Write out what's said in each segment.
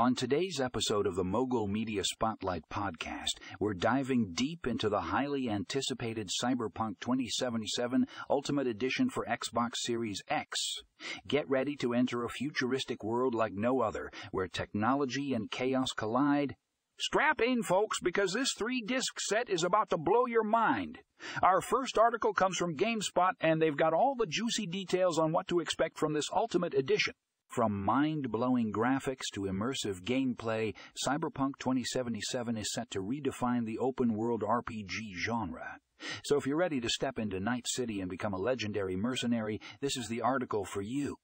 On today's episode of the Mogul Media Spotlight podcast, we're diving deep into the highly anticipated Cyberpunk 2077 Ultimate Edition for Xbox Series X. Get ready to enter a futuristic world like no other, where technology and chaos collide. Strap in, folks, because this three disc set is about to blow your mind. Our first article comes from GameSpot, and they've got all the juicy details on what to expect from this Ultimate Edition. From mind blowing graphics to immersive gameplay, Cyberpunk 2077 is set to redefine the open world RPG genre. So if you're ready to step into Night City and become a legendary mercenary, this is the article for you.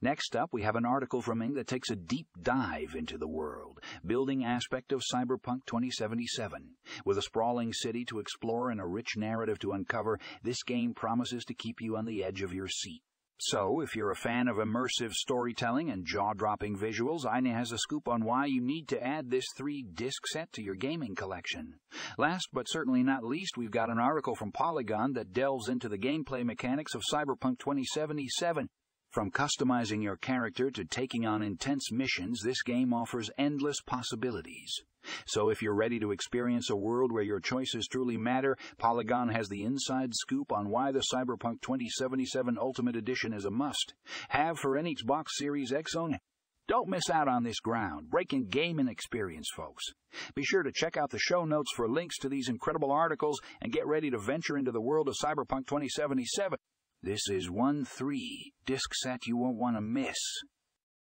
Next up, we have an article from IGN that takes a deep dive into the world, building aspect of Cyberpunk 2077. With a sprawling city to explore and a rich narrative to uncover, this game promises to keep you on the edge of your seat. So, if you're a fan of immersive storytelling and jaw dropping visuals, IGN has a scoop on why you need to add this three disc set to your gaming collection. Last but certainly not least, we've got an article from Polygon that delves into the gameplay mechanics of Cyberpunk 2077. From customizing your character to taking on intense missions, this game offers endless possibilities. So if you're ready to experience a world where your choices truly matter, Polygon has the inside scoop on why the Cyberpunk 2077 Ultimate Edition is a must. Have for any Xbox Series X own don't miss out on this ground-breaking gaming experience, folks. Be sure to check out the show notes for links to these incredible articles and get ready to venture into the world of Cyberpunk 2077. This is one three disc set you won't want to miss.